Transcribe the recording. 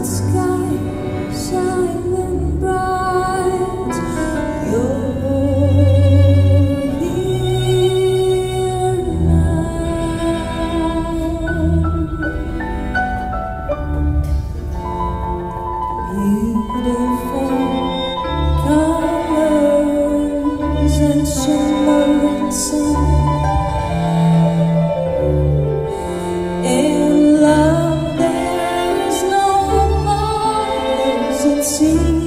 the sky. see.